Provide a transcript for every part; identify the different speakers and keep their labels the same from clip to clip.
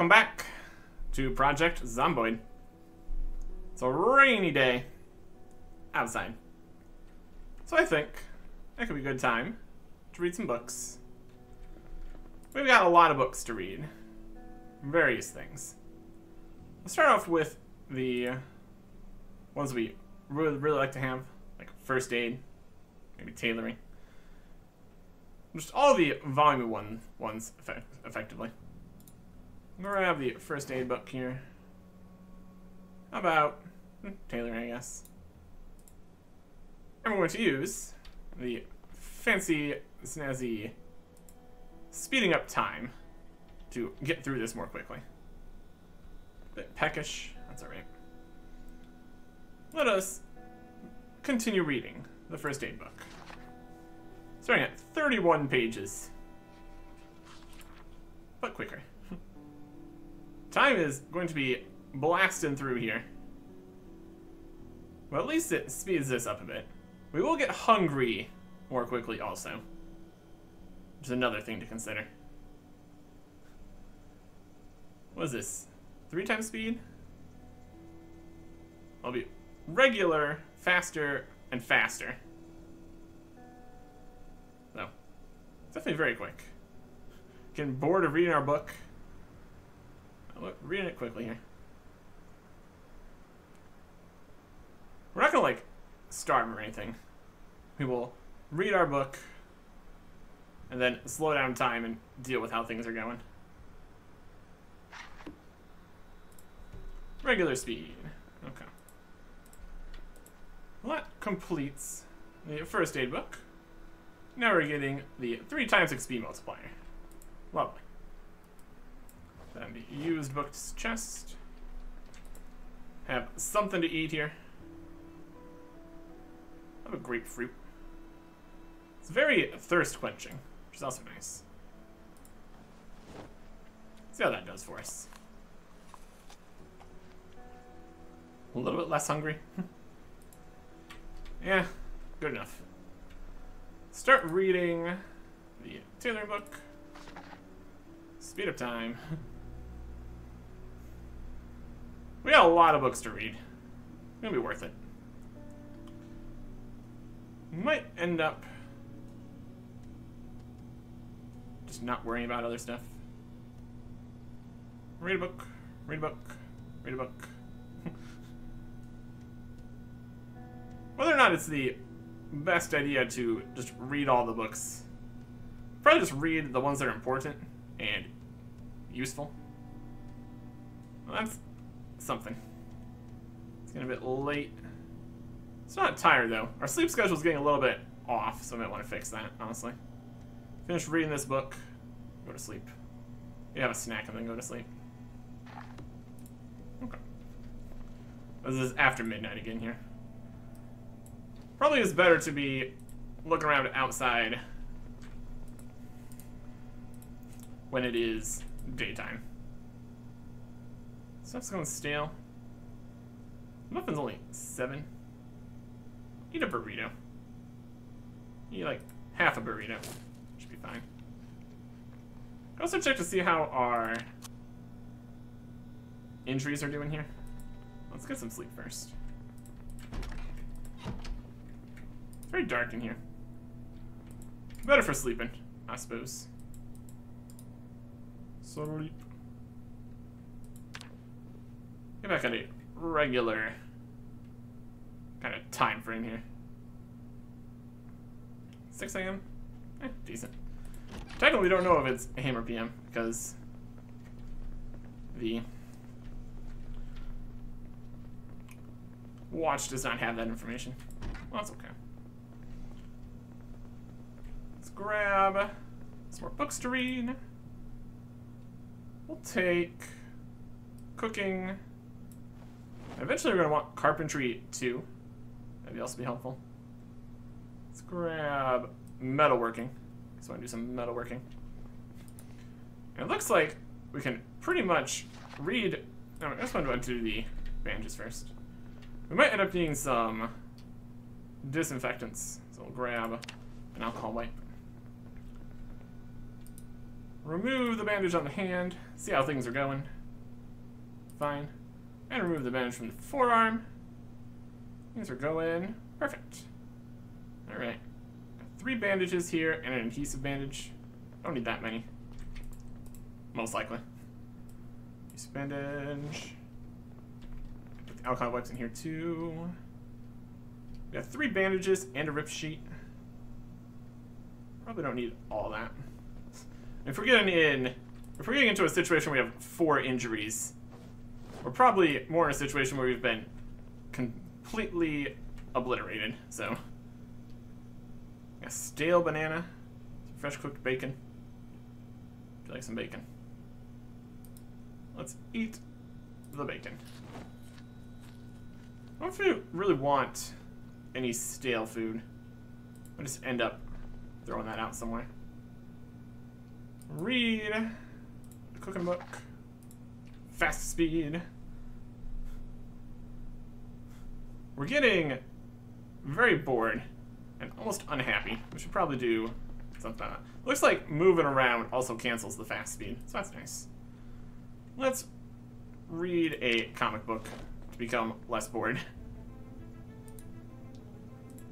Speaker 1: welcome back to Project Zomboid. It's a rainy day outside. So I think that could be a good time to read some books. We've got a lot of books to read. Various things. Let's start off with the ones we really, really like to have, like first aid, maybe tailoring. Just all the volume one ones effect effectively. Have the first aid book here. How about hmm, tailoring, I guess. And we're going to use the fancy, snazzy speeding up time to get through this more quickly. Bit peckish, that's alright. Let us continue reading the first aid book. Starting at 31 pages. But quicker. Time is going to be blasting through here. Well, at least it speeds this up a bit. We will get hungry more quickly also. Which is another thing to consider. What is this? Three times speed? I'll be regular, faster, and faster. No. Definitely very quick. Getting bored of reading our book. Look, reading it quickly here. We're not gonna like starve or anything. We will read our book and then slow down time and deal with how things are going. Regular speed. Okay. Well, that completes the first aid book. Now we're getting the 3 times XP multiplier. Lovely. The used books chest. Have something to eat here. Have a grapefruit. It's very thirst quenching, which is also nice. See how that does for us. A little bit less hungry. yeah, good enough. Start reading the tailoring book. Speed up time. we got a lot of books to read. It's gonna be worth it. Might end up just not worrying about other stuff. Read a book, read a book, read a book. Whether or not it's the best idea to just read all the books, probably just read the ones that are important and useful. Well, that's something. It's getting a bit late. It's not tired though. Our sleep schedule is getting a little bit off, so I might want to fix that, honestly. Finish reading this book, go to sleep. You have a snack and then go to sleep. Okay. This is after midnight again here. Probably is better to be looking around outside when it is daytime. Stuff's going stale. Muffin's only seven. Eat a burrito. Eat like half a burrito. Should be fine. Also check to see how our injuries are doing here. Let's get some sleep first. It's very dark in here. Better for sleeping, I suppose. Sleep. Get back on a regular kind of time frame here. 6 a.m. Eh, decent. Technically, we don't know if it's AM or PM because the watch does not have that information. Well, that's okay. Let's grab some more books to read. We'll take cooking. Eventually, we're going to want carpentry too. Maybe also be helpful. Let's grab metalworking. So I want to do some metalworking. And it looks like we can pretty much read. No, I just want to do the bandages first. We might end up needing some disinfectants. So we'll grab an alcohol wipe. Remove the bandage on the hand. See how things are going. Fine. And remove the bandage from the forearm. Things are going perfect. Alright. Three bandages here and an adhesive bandage. Don't need that many. Most likely. Use bandage. Put the alcohol wipes in here too. We got three bandages and a rip sheet. Probably don't need all that. If we're getting in, if we're getting into a situation where we have four injuries, we're probably more in a situation where we've been completely obliterated. So, a stale banana, fresh cooked bacon. If you like some bacon, let's eat the bacon. I don't know if really want any stale food. I just end up throwing that out somewhere. Read the cooking book. Fast speed. We're getting very bored and almost unhappy. We should probably do something. Looks like moving around also cancels the fast speed, so that's nice. Let's read a comic book to become less bored.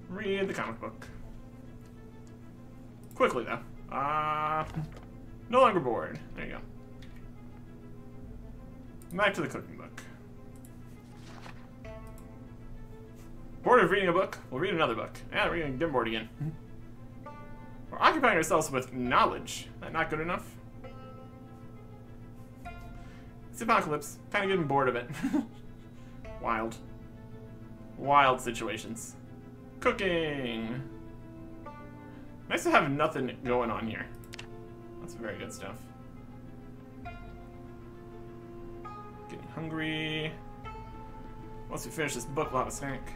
Speaker 1: Read the comic book. Quickly, though. Uh, no longer bored. There you go. Back to the cooking book. Bored of reading a book? We'll read another book. Yeah, we're gonna get bored again. Mm-hmm. We're occupying ourselves with knowledge. That not good enough? It's apocalypse. Kind of getting bored of it. Wild. Wild situations. Cooking! Nice to have nothing going on here. That's very good stuff. Hungry. Once we finish this book, we'll have a snack.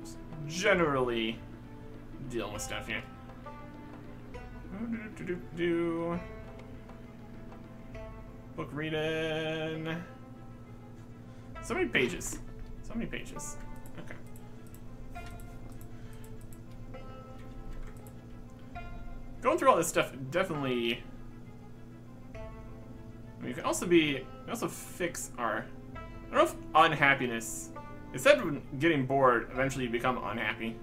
Speaker 1: Just generally dealing with stuff here. Do, do, do, Book reading. So many pages. So many pages. Okay. Going through all this stuff definitely... You can also be... You can also fix our... I don't know if unhappiness... Instead of getting bored, eventually you become unhappy.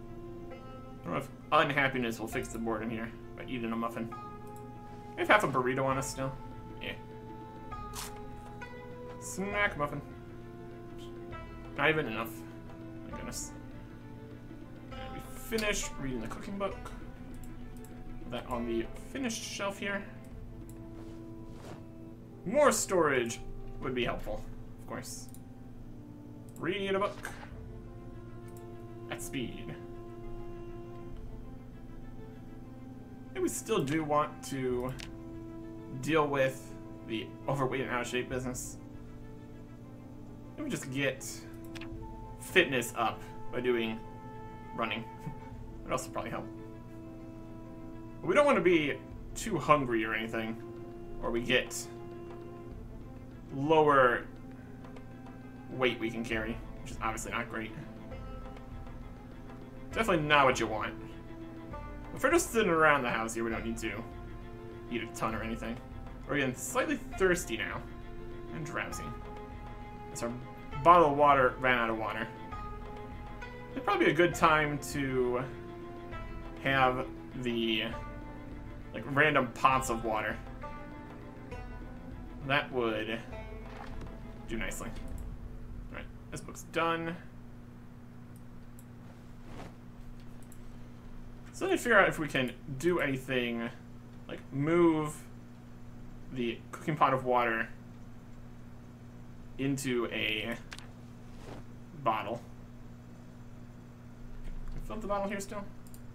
Speaker 1: I don't know if unhappiness will fix the boredom here by eating a muffin. We have half a burrito on us still. Yeah. Snack muffin. Not even enough. My goodness. And we finished reading the cooking book. Put that on the finished shelf here. More storage would be helpful, of course. Read a book. At speed. And we still do want to deal with the overweight and out of shape business. Let me just get fitness up by doing running. that also probably help. But we don't want to be too hungry or anything, or we get lower weight we can carry, which is obviously not great. Definitely not what you want. If we're just sitting around the house here, we don't need to eat a ton or anything. We're getting slightly thirsty now, and drowsy. It's our bottle of water ran out of water. It's probably a good time to have the like random pots of water. That would do nicely. Alright, this book's done. So let me figure out if we can do anything like move the cooking pot of water into a bottle. Fill up the bottle here still.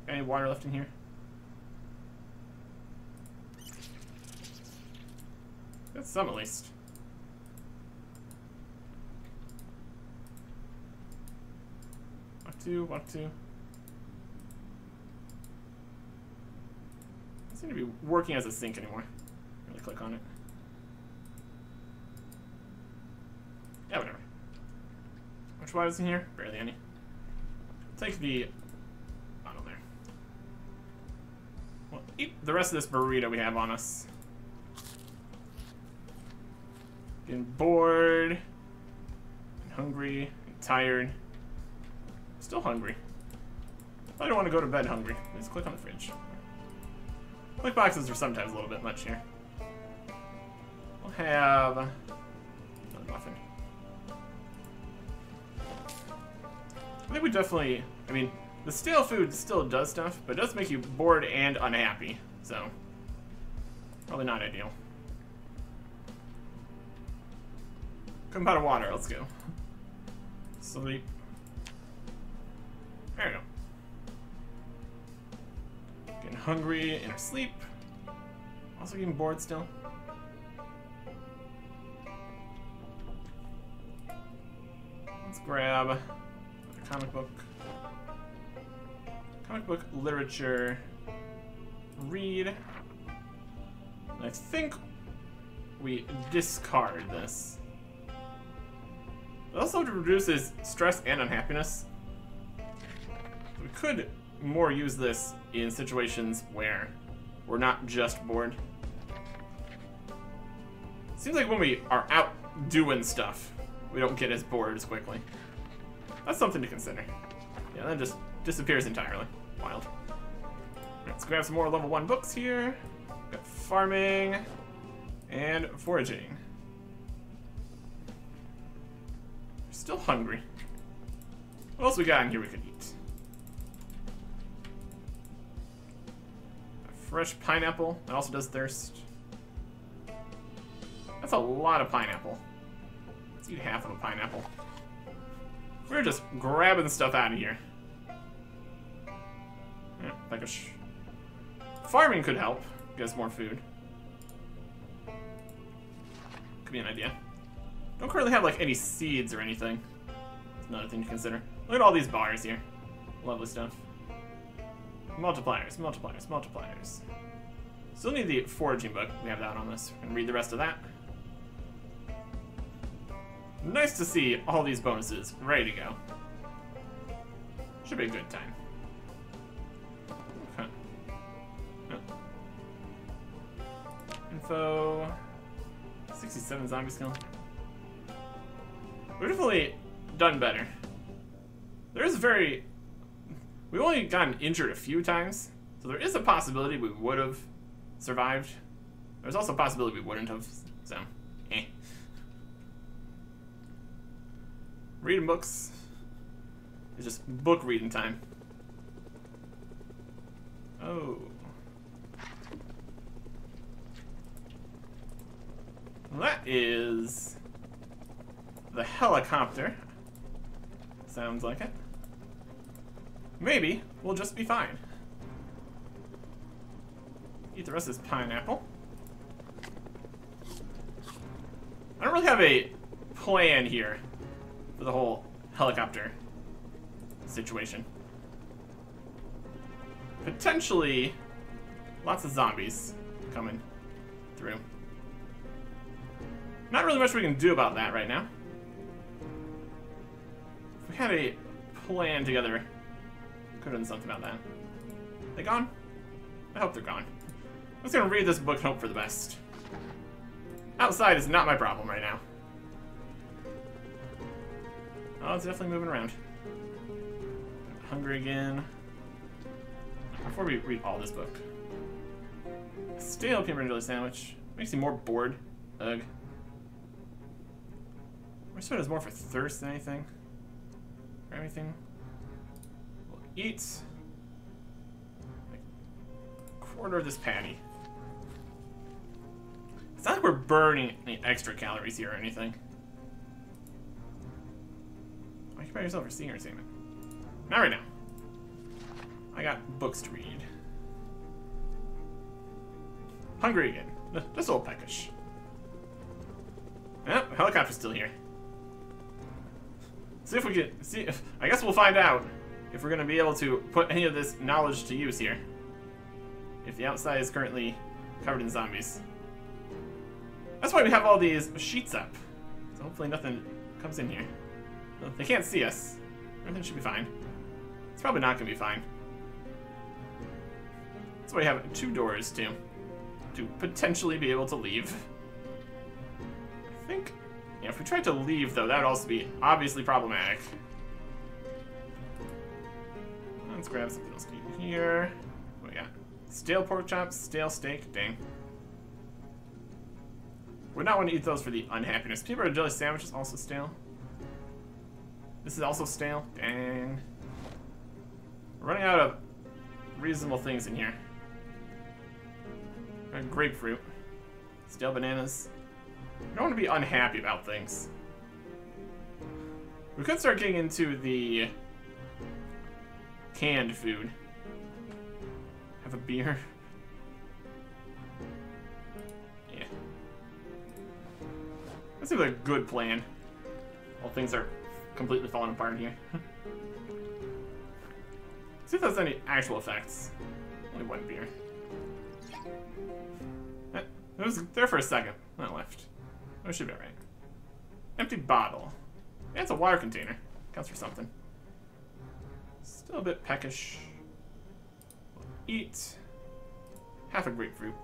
Speaker 1: Got Any water left in here? Got some at least. What to? What to? Doesn't seem to be working as a sink anymore. Really click on it. Yeah, whatever. Much water's in here? Barely any. Take the bottle there. Well, eat the rest of this burrito we have on us. Getting bored, and hungry, and tired. Still hungry. I don't want to go to bed hungry. Let's click on the fridge. Click boxes are sometimes a little bit much here. We'll have another muffin. I think we definitely, I mean, the stale food still does stuff, but it does make you bored and unhappy, so probably not ideal. Come out of water, let's go. Sleep. Getting hungry and asleep. Also getting bored still. Let's grab a comic book. Comic book literature. Read. I think we discard this. It also reduces stress and unhappiness. We could more use this in situations where we're not just bored. Seems like when we are out doing stuff, we don't get as bored as quickly. That's something to consider. Yeah, that just disappears entirely. Wild. Let's grab some more level 1 books here. Got farming and foraging. Still hungry. What else we got in here we could eat? Fresh pineapple. That also does thirst. That's a lot of pineapple. Let's eat half of a pineapple. We're just grabbing stuff out of here. Yeah, like a Farming could help. Get us more food. Could be an idea. Don't currently have like any seeds or anything. It's another thing to consider. Look at all these bars here. Lovely stuff. Multipliers, multipliers, multipliers. Still need the foraging book. We have that on this. And read the rest of that. Nice to see all these bonuses ready to go. Should be a good time. Okay. Info. 67 zombie skill. Definitely done better. There is a very... We've only gotten injured a few times, so there is a possibility we would have survived. There's also a possibility we wouldn't have, so, eh. Reading books is just book reading time. Oh. Well, that is the helicopter. Sounds like it. Maybe we'll just be fine. Eat the rest of this pineapple. I don't really have a plan here for the whole helicopter situation. Potentially, lots of zombies coming through. Not really much we can do about that right now. If we had a plan together, could have done something about that. They gone? I hope they're gone. I'm just gonna read this book and hope for the best. Outside is not my problem right now. Oh, it's definitely moving around. Hungry again. Before we read all this book. Stale peanut butter jelly sandwich. Makes me more bored. Ugh. My soda is more for thirst than anything. Or anything. Eat. a quarter of this patty. It's not like we're burning any extra calories here or anything. Occupy yourself or seeing or seeing it. Not right now. I got books to read. Hungry again. A little peckish. Yep, helicopter's still here. See if we can see if I guess we'll find out if we're gonna be able to put any of this knowledge to use here. If the outside is currently covered in zombies. That's why we have all these sheets up. So hopefully nothing comes in here. They can't see us. Everything should be fine. It's probably not gonna be fine. That's why we have two doors to to potentially be able to leave. I think yeah, if we tried to leave though, that would also be obviously problematic. Let's grab something else here. Oh, we got? Stale pork chops, stale steak, dang. Would not want to eat those for the unhappiness. Peanut butter jelly sandwich is also stale. This is also stale. Dang. We're running out of reasonable things in here. Uh, grapefruit. Stale bananas. I don't want to be unhappy about things. We could start getting into the canned food. Have a beer. Yeah. That seems like a good plan. While things are completely falling apart here. See if there's any actual effects. Only one beer. Eh, it was there for a second. That left. That should be alright. Empty bottle. It's a water container. Counts for something. Still a bit peckish. eat half a grapefruit.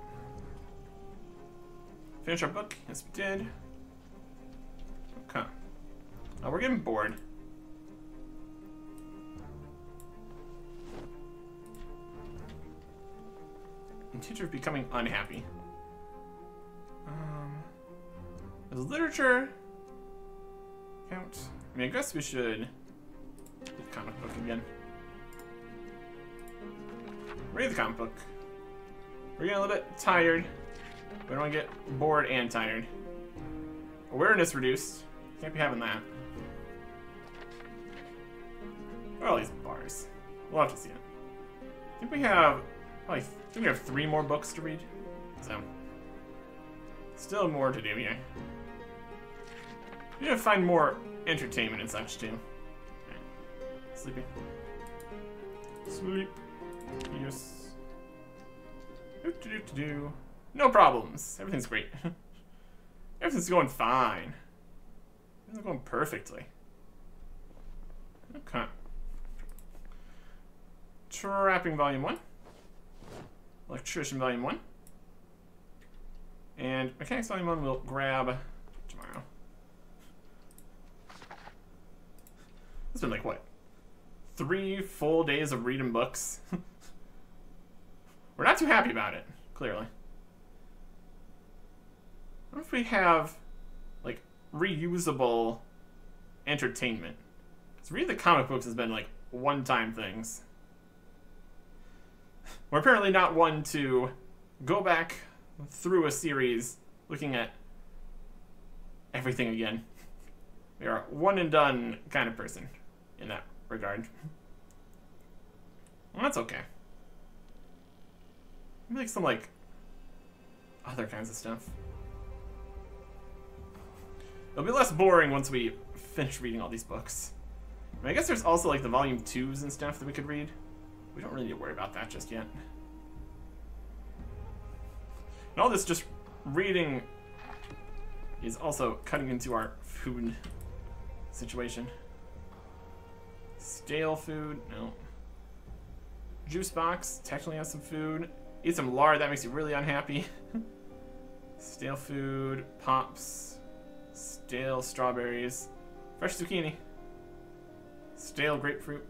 Speaker 1: Finish our book. Yes, we did. Okay. Now we're getting bored. And teacher becoming unhappy. Um, is literature count? I mean, I guess we should comic book again. Read the comic book. We're getting a little bit tired. We don't want to get bored and tired. Awareness reduced. Can't be having that. Are all these bars? We'll have to see it. I think we have, probably, I think we have three more books to read. So, still more to do here. We need to find more entertainment and such too. Sleepy. Sleep. Yes. Do, do, do, do. No problems. Everything's great. Everything's going fine. Everything's going perfectly. Okay. Trapping Volume 1. Electrician Volume 1. And Mechanics Volume 1 we'll grab tomorrow. It's been like, what, three full days of reading books. We're not too happy about it, clearly. What if we have, like, reusable entertainment? Because reading the comic books has been, like, one-time things. We're apparently not one to go back through a series looking at everything again. We are one and done kind of person in that regard. Well, that's okay. Maybe some like other kinds of stuff. It'll be less boring once we finish reading all these books. I, mean, I guess there's also like the volume twos and stuff that we could read. We don't really need to worry about that just yet. And all this just reading is also cutting into our food situation. Stale food, no. Juice box, technically has some food. Eat some lard, that makes you really unhappy. Stale food, pops, stale strawberries, fresh zucchini, stale grapefruit.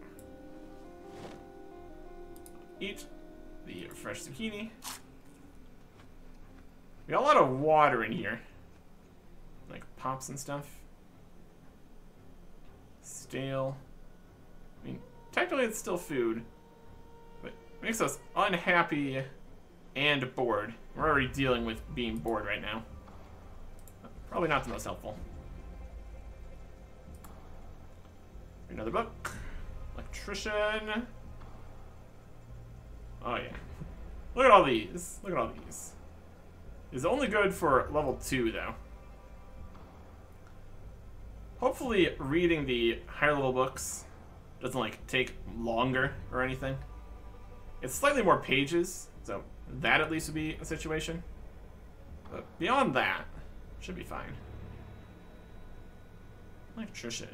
Speaker 1: Eat the fresh zucchini. We got a lot of water in here. Like pops and stuff. Stale. I mean, technically it's still food, but it makes us unhappy and bored. We're already dealing with being bored right now. Probably not the most helpful. Another book. Electrician. Oh yeah. Look at all these. Look at all these. It's only good for level 2 though. Hopefully reading the higher level books doesn't like take longer or anything. It's slightly more pages, so that at least would be a situation. But beyond that, should be fine. Electrician.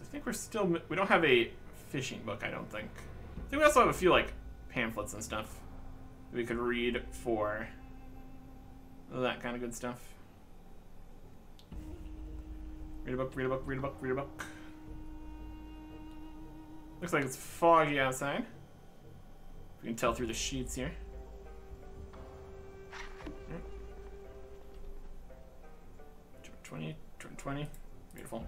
Speaker 1: I think we're still, we don't have a fishing book, I don't think. I think we also have a few like pamphlets and stuff we could read for that kind of good stuff. Read a book, read a book, read a book, read a book. Looks like it's foggy outside. We can tell through the sheets here. Turn 20, turn 20. Beautiful.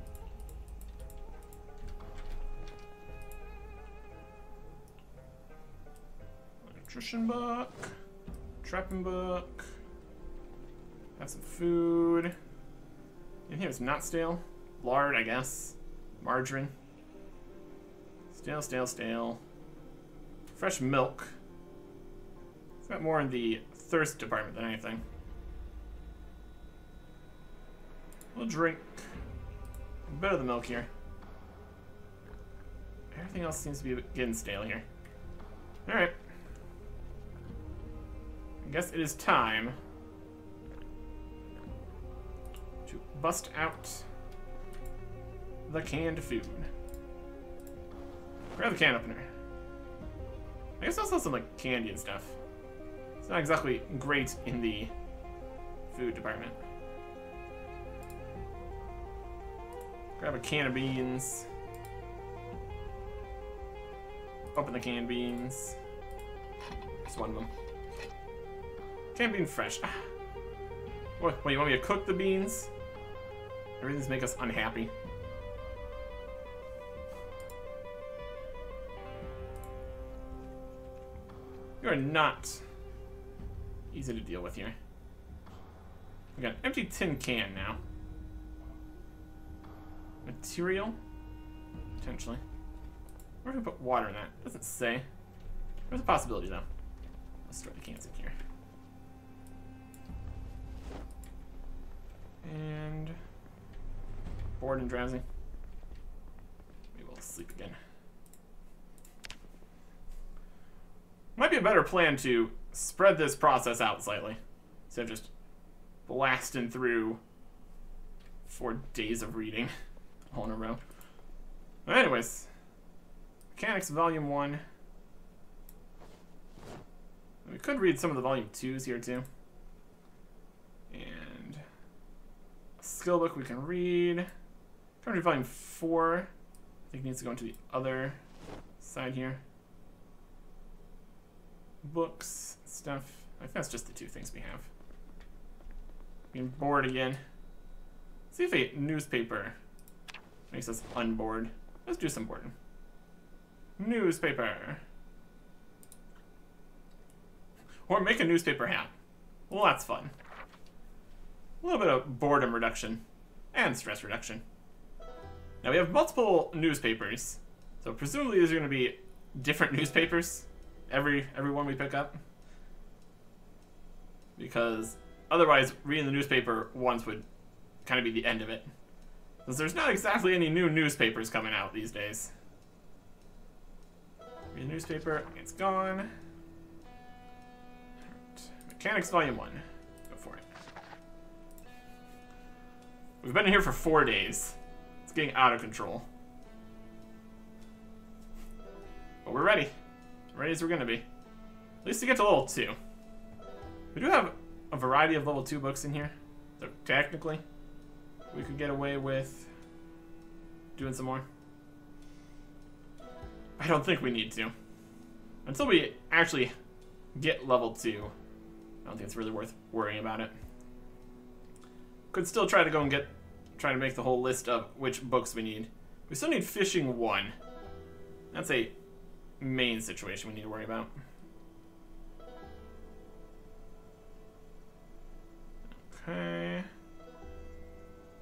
Speaker 1: Nutrition book. Trapping book. Have some food. In here it's not stale. Lard, I guess. Margarine. Stale, stale, stale. Fresh milk. It's got more in the thirst department than anything. We'll drink a bit of the milk here. Everything else seems to be getting stale here. Alright. I guess it is time to bust out the canned food. Grab the can opener. I guess also some like candy and stuff. It's not exactly great in the food department. Grab a can of beans. Open the canned beans. Just one of them. Canned bean fresh. Ah. What, wait, you want me to cook the beans? Everything's make us unhappy. Are not easy to deal with here. We got an empty tin can now. Material? Potentially. Where can we put water in that? Doesn't say. There's a possibility though. Let's throw the cans in here. And bored and drowsy. Maybe We will sleep again. Might be a better plan to spread this process out slightly. Instead of just blasting through four days of reading all in a row. Anyways, Mechanics Volume 1. We could read some of the Volume 2s here too. And skill book we can read. Currently Volume 4. I think needs to go into the other side here. Books, stuff. I think that's just the two things we have. Being bored again. See if a newspaper Makes us unbored. Let's do some boredom. Newspaper. Or make a newspaper hat. Well, that's fun. A little bit of boredom reduction and stress reduction. Now we have multiple newspapers, so presumably these are going to be different newspapers every every one we pick up, because otherwise reading the newspaper once would kind of be the end of it. Because there's not exactly any new newspapers coming out these days. Read the newspaper, it's gone. Mechanics Volume 1. Go for it. We've been in here for four days. It's getting out of control. But we're ready. As we're gonna be. At least to get to level 2. We do have a variety of level 2 books in here. So technically, we could get away with doing some more. I don't think we need to. Until we actually get level 2, I don't think it's really worth worrying about it. Could still try to go and get, try to make the whole list of which books we need. We still need Fishing 1. That's a main situation we need to worry about. Okay.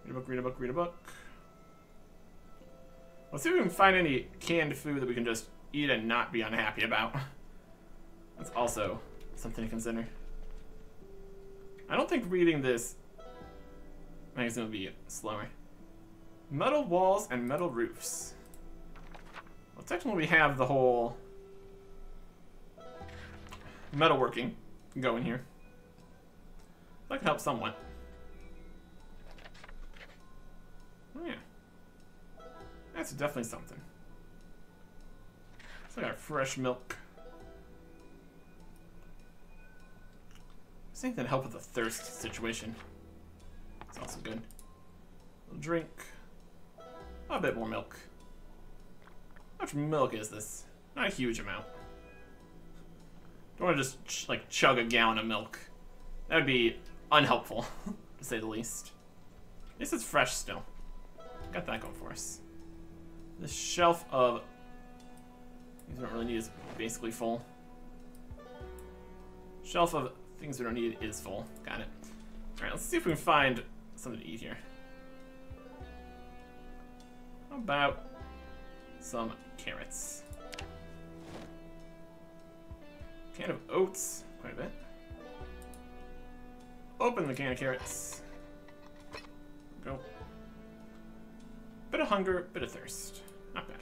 Speaker 1: Read a book, read a book, read a book. Let's see if we can find any canned food that we can just eat and not be unhappy about. That's also something to consider. I don't think reading this magazine will be slower. Metal walls and metal roofs technically we have the whole metalworking going here. That could help somewhat. Oh, yeah. That's definitely something. i got fresh milk. Something to help with the thirst situation. It's also good. A little drink a bit more milk. How much milk is this? Not a huge amount. Don't want to just ch like chug a gallon of milk. That would be unhelpful, to say the least. Least it's fresh still. Got that going for us. This shelf of things we don't really need is basically full. Shelf of things we don't need is full. Got it. Alright, let's see if we can find something to eat here. How about some carrots? Can of oats, quite a bit. Open the can of carrots. Go. Bit of hunger, bit of thirst. Not bad.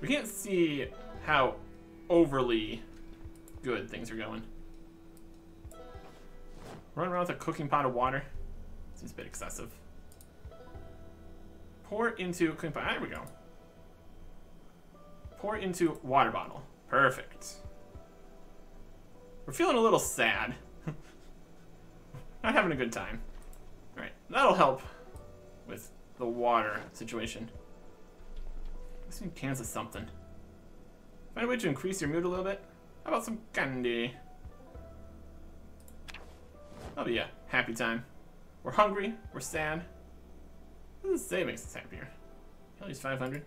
Speaker 1: We can't see how overly good things are going. Run around with a cooking pot of water. Seems a bit excessive. Pour into cooking pot. There we go. Pour into water bottle. Perfect. We're feeling a little sad. Not having a good time. Alright, that'll help with the water situation. Let's need cans of something. Find a way to increase your mood a little bit? How about some candy? That'll be a happy time. We're hungry, we're sad. It say makes us happier? At least 500.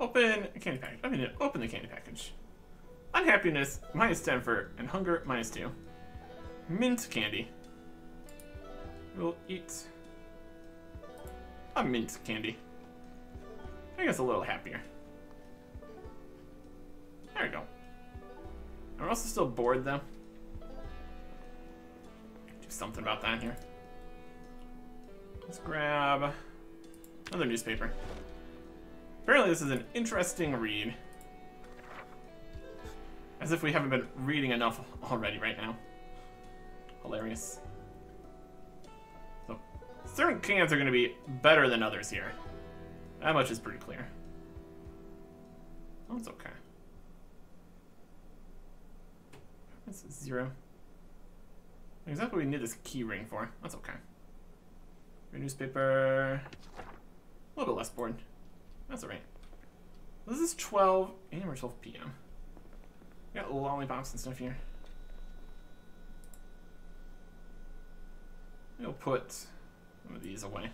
Speaker 1: Open a candy package. I mean, open the candy package. Unhappiness, minus 10 for, and hunger, minus 2. Mint candy. We'll eat a mint candy. I guess a little happier. There we go. I'm also still bored though. Do something about that in here. Let's grab another newspaper. Apparently this is an interesting read. As if we haven't been reading enough already right now. Hilarious. So, certain cans are going to be better than others here. That much is pretty clear. It's okay. That's zero. Exactly what we need this key ring for. That's okay. Your newspaper. A little bit less bored. That's alright. This is 12 a.m. or 12 p.m. Got lollipops and stuff here. We'll put some of these away.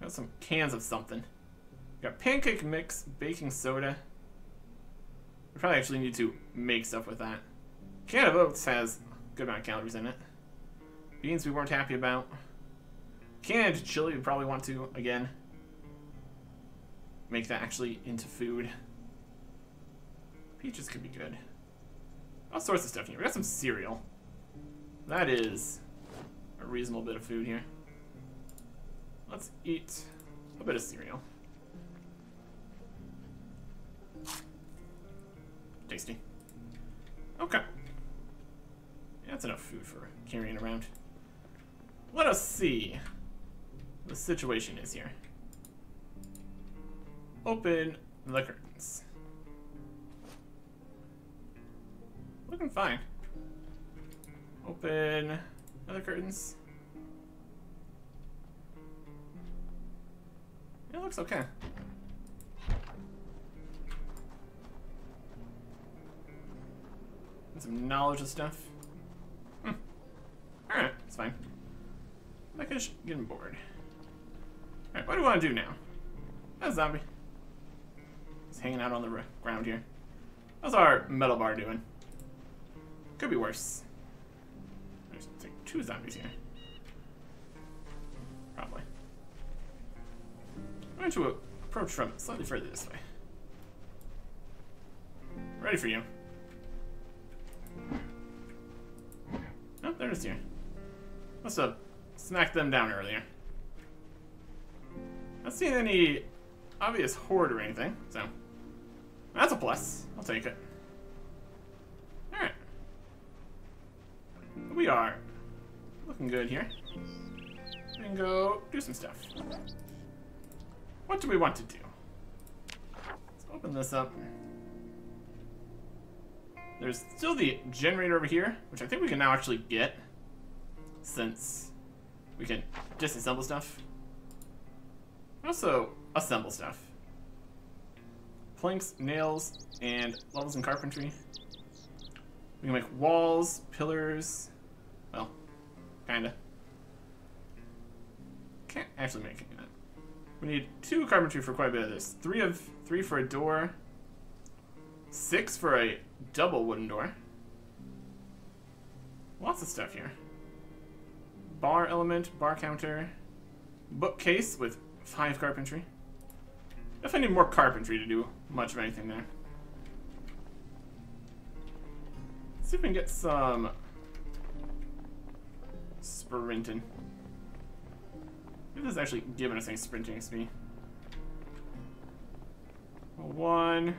Speaker 1: Got some cans of something. Got pancake mix, baking soda. We probably actually need to make stuff with that. Can of oats has a good amount of calories in it. Beans we weren't happy about. Canned chili we probably want to, again, make that actually into food. Peaches could be good. All sorts of stuff here. We got some cereal. That is a reasonable bit of food here. Let's eat a bit of cereal. Tasty. Okay. Yeah, that's enough food for carrying around. Let us see the situation is here. Open the curtains. Looking fine. Open other curtains. It looks okay. Some knowledge of stuff. Hmm. Alright, it's fine. Like I getting bored. Alright, what do we want to do now? That zombie. He's hanging out on the ground here. How's our metal bar doing? Could be worse. There's like two zombies here. Probably. I'm going to approach from slightly further this way. Ready for you. Oh, there it is here. Must have smacked them down earlier. Not seeing any obvious horde or anything, so that's a plus. I'll take it. Alright. We are looking good here. We can go do some stuff. What do we want to do? Let's open this up. There's still the generator over here, which I think we can now actually get, since we can disassemble stuff. Also, assemble stuff. Planks, nails, and levels in carpentry. We can make walls, pillars, well, kinda. Can't actually make it. We need two carpentry for quite a bit of this. Three of three for a door. Six for a double wooden door. Lots of stuff here. Bar element, bar counter, bookcase with five carpentry. If I need more carpentry to do much of anything there. Let's see if we can get some sprinting. Maybe this is actually giving us any sprinting XP. One.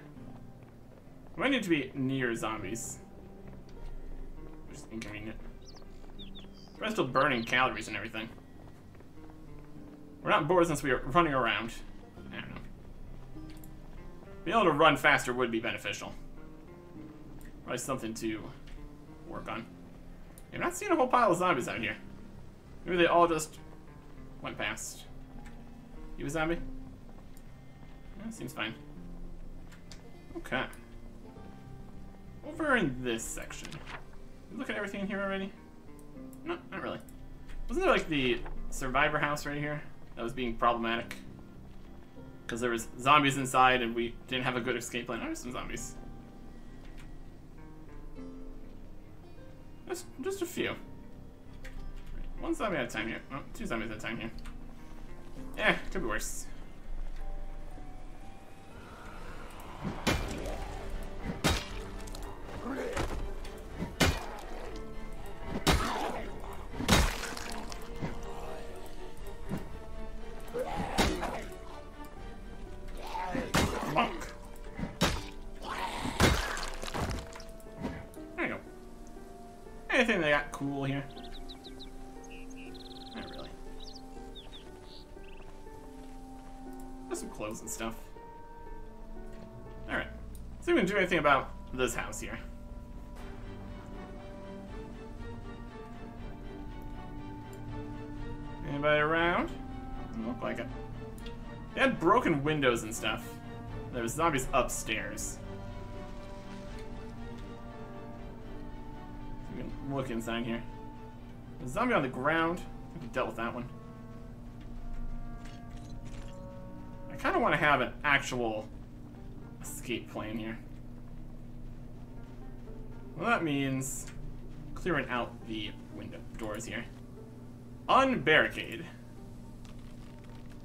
Speaker 1: Might need to be near zombies. Which is inconvenient. We're still burning calories and everything. We're not bored since we are running around. I don't know. Being able to run faster would be beneficial. Probably something to work on. I'm not seeing a whole pile of zombies out here. Maybe they all just went past. You a zombie? Yeah, seems fine. Okay. Over in this section. You look at everything in here already? No, not really. Wasn't there like the survivor house right here that was being problematic? Because there was zombies inside and we didn't have a good escape plan. Oh, there's some zombies. Just, just a few. One zombie at a time here. Oh, two zombies at a time here. Yeah, could be worse. Anything about this house here. Anybody around? Doesn't look like it. They had broken windows and stuff. There was zombies upstairs. We can look inside here. There's a zombie on the ground. We dealt with that one. I kind of want to have an actual escape plan here. Well, that means clearing out the window doors here. Unbarricade.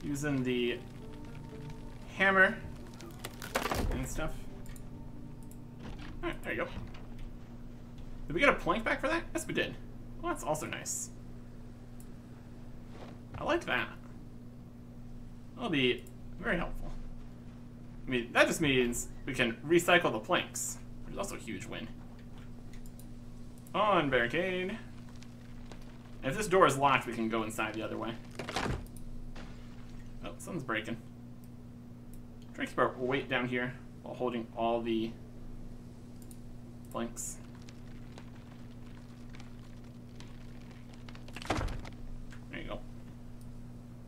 Speaker 1: Using the hammer and stuff. Alright, there you go. Did we get a plank back for that? Yes, we did. Well, that's also nice. I like that. That'll be very helpful. I mean, that just means we can recycle the planks, which is also a huge win. Unbarricade. If this door is locked, we can go inside the other way. Oh, something's breaking. Try to keep our weight down here while holding all the planks. There you go.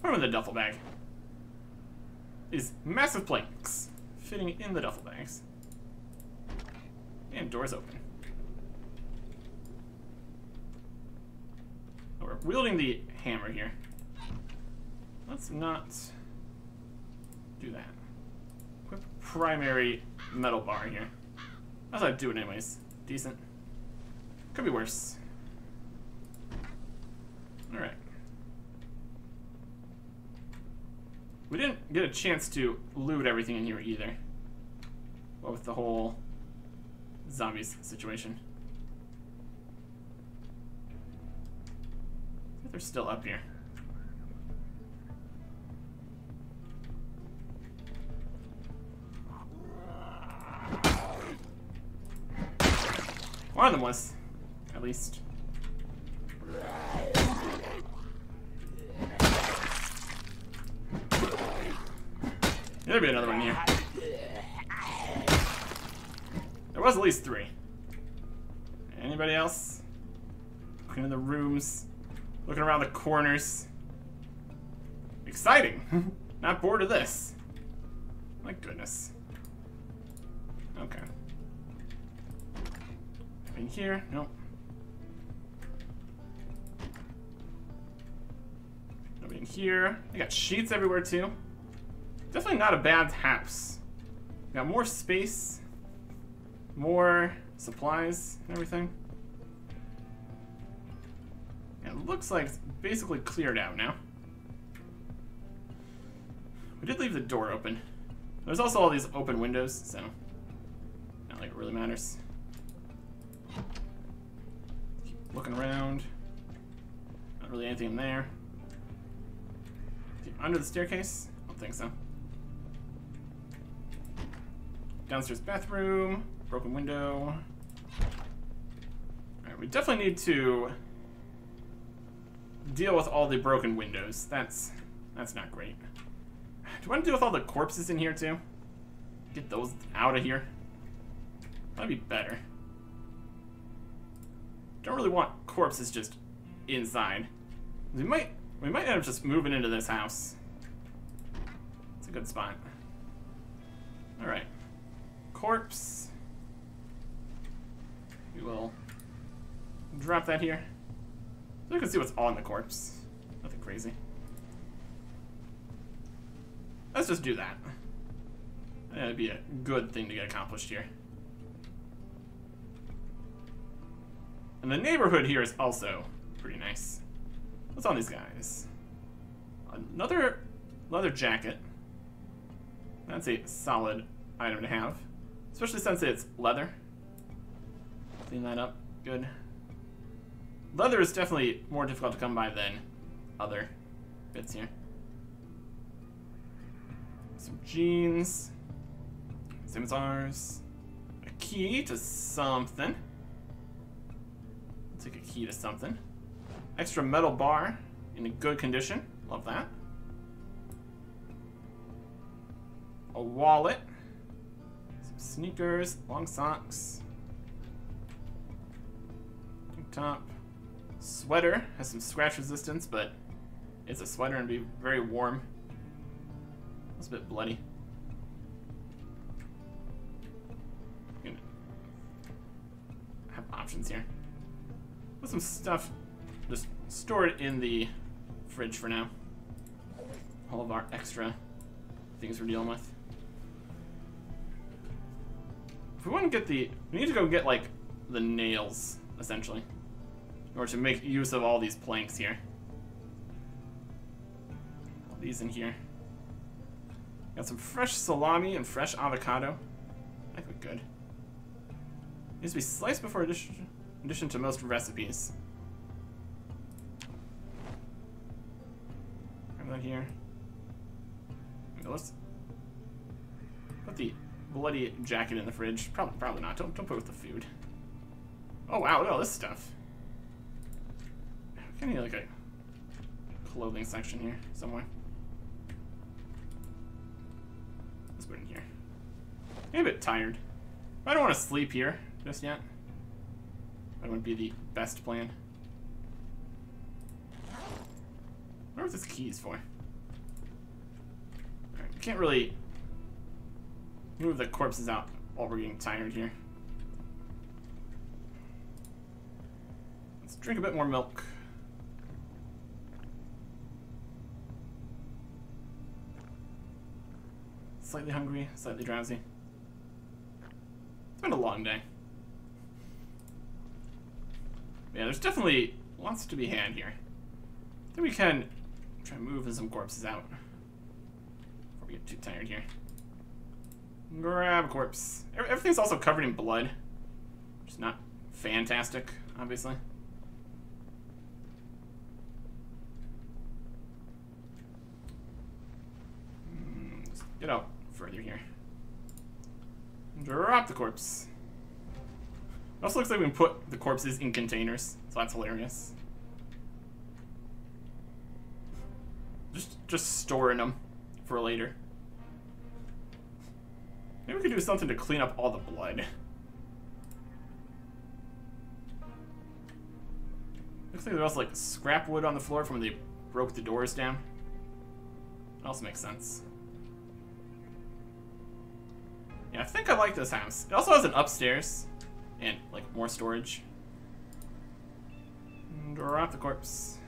Speaker 1: Put them in the duffel bag. These massive planks fitting in the duffel bags. And doors open. Oh, we're wielding the hammer here. Let's not do that. Equip primary metal bar here. That's how I do it anyways. Decent. Could be worse. Alright. We didn't get a chance to loot everything in here either. What with the whole zombies situation. I think they're still up here. One of them was, at least. There'll be another one here. There was at least three. Anybody else? In the rooms. Looking around the corners. Exciting. Not bored of this. My goodness. Okay. In here? Nope. Nobody in here. They got sheets everywhere too. Definitely not a bad house. Got more space, more supplies and everything. Looks like it's basically cleared out now. We did leave the door open. There's also all these open windows, so not like it really matters. Keep looking around. Not really anything in there. Under the staircase? I don't think so. Downstairs bathroom, broken window. Alright, we definitely need to deal with all the broken windows. That's that's not great. Do I want to deal with all the corpses in here too? Get those out of here. That'd be better. Don't really want corpses just inside. We might we might end up just moving into this house. It's a good spot. Alright corpse. We will drop that here. So we can see what's on the corpse. Nothing crazy. Let's just do that. That'd be a good thing to get accomplished here. And the neighborhood here is also pretty nice. What's on these guys? Another leather jacket. That's a solid item to have. Especially since it's leather. Clean that up. Good. Leather is definitely more difficult to come by than other bits here. Some jeans. Ours. A key to something. Let's take a key to something. Extra metal bar in good condition. Love that. A wallet. Some sneakers, long socks. Top. Sweater has some scratch resistance, but it's a sweater and be very warm. It's a bit bloody. I have options here. Put some stuff just store it in the fridge for now. All of our extra things we're dealing with. If we want to get the... We need to go get, like, the nails, essentially. In order to make use of all these planks here. All these in here. Got some fresh salami and fresh avocado. I think good. Needs to be sliced before addition, addition to most recipes. Grab that here. Let's put the bloody jacket in the fridge. Probably, probably not. Don't, don't put with the food. Oh wow, look at all this stuff. Kind of like a clothing section here somewhere. Let's put in here. I'm a bit tired. I don't want to sleep here just yet. That wouldn't be the best plan. What are these keys for? Alright, can't really Move the corpses out while we're getting tired here. Let's drink a bit more milk. Slightly hungry, slightly drowsy. It's been a long day. Yeah, there's definitely lots to be had here. Then we can try moving some corpses out before we get too tired here. Grab a corpse. Everything's also covered in blood. Which is not fantastic, obviously. Hmm, get out here. Drop the corpse. It also looks like we can put the corpses in containers, so that's hilarious. Just, just storing them for later. Maybe we could do something to clean up all the blood. Looks like there's also like scrap wood on the floor from when they broke the doors down. That also makes sense. Yeah, I think I like this house. It also has an upstairs and like more storage. Drop the corpse.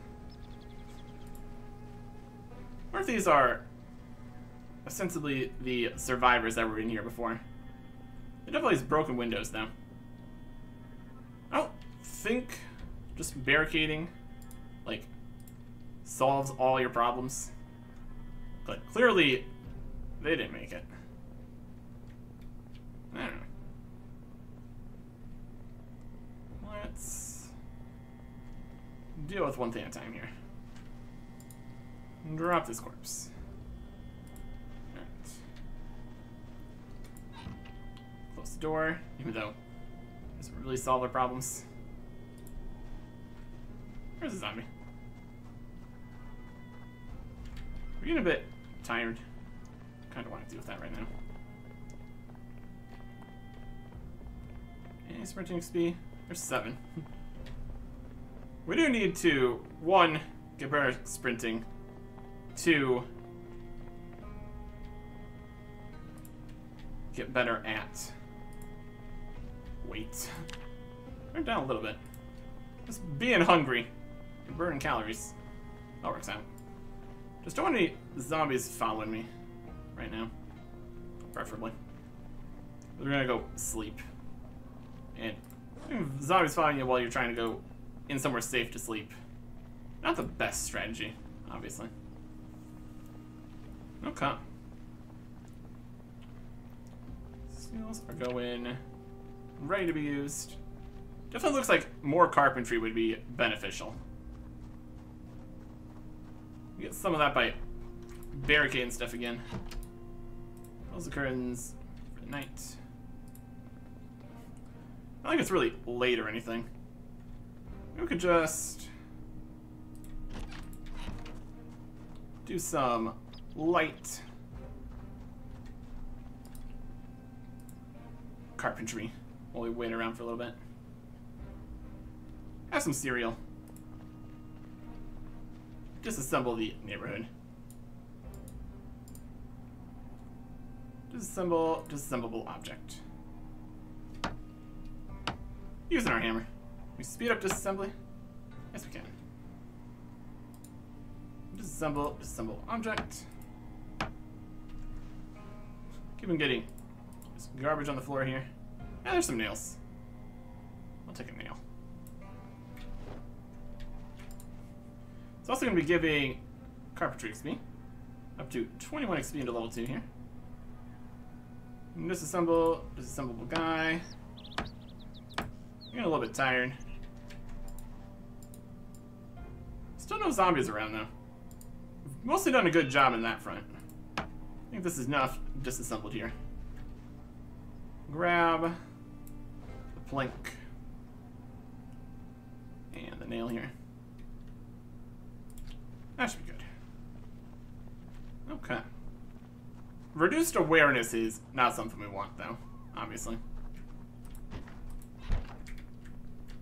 Speaker 1: What if these are ostensibly the survivors that were in here before? It definitely has broken windows though. I don't think just barricading like solves all your problems. But clearly they didn't make it. I. Let's deal with one thing at a time here. Drop this corpse. Close the door, even though doesn't really solve our problems. Where's the zombie? We're getting a bit tired. Kind of want to deal with that right now. Any sprinting XP? There's seven. we do need to, one, get better at sprinting. Two, get better at weight. Turn down a little bit. Just being hungry and burning calories. That works out. Just don't want any zombies following me right now. Preferably. We're gonna go sleep. And hmm, zombies following you while you're trying to go in somewhere safe to sleep. Not the best strategy, obviously. Okay. Seals are going ready to be used. Definitely looks like more carpentry would be beneficial. We get some of that by barricading stuff again. Close the curtains for the night. I think it's really late or anything. We could just do some light carpentry while we wait around for a little bit. Have some cereal. Disassemble the neighborhood. Disassemble disassemblable object. Using our hammer. We speed up disassembly? Yes, we can. Disassemble, disassemble object. Keep on getting there's garbage on the floor here. Yeah, there's some nails. I'll take a nail. It's also going to be giving carpentry XP. Up to 21 XP into level 2 here. Disassemble, disassemblable guy. Getting a little bit tired. Still no zombies around though. We've mostly done a good job in that front. I think this is enough disassembled here. Grab the plank and the nail here. That should be good. Okay. Reduced awareness is not something we want though, obviously.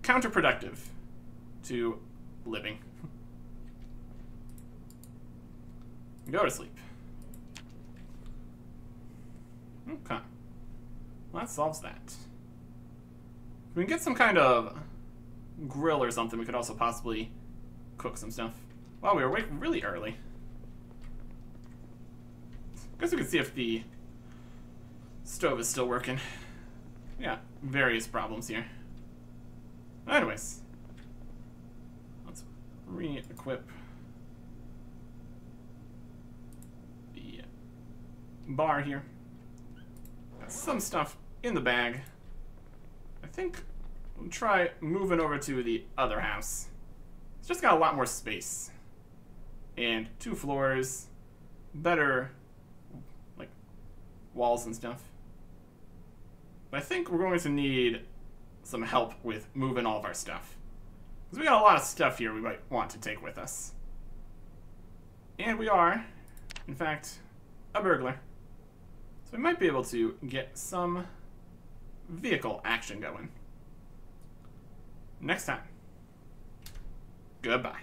Speaker 1: Counterproductive to living. Go to sleep. Okay. Well, that solves that. If we can get some kind of grill or something, we could also possibly cook some stuff. Wow, we were awake really early. Guess we can see if the stove is still working. Yeah, various problems here. Anyways, let's re-equip the bar here. Got some stuff in the bag. I think we'll try moving over to the other house. It's just got a lot more space. And two floors, better like walls and stuff. But I think we're going to need some help with moving all of our stuff. Because we got a lot of stuff here we might want to take with us. And we are, in fact, a burglar. So we might be able to get some vehicle action going. Next time. Goodbye.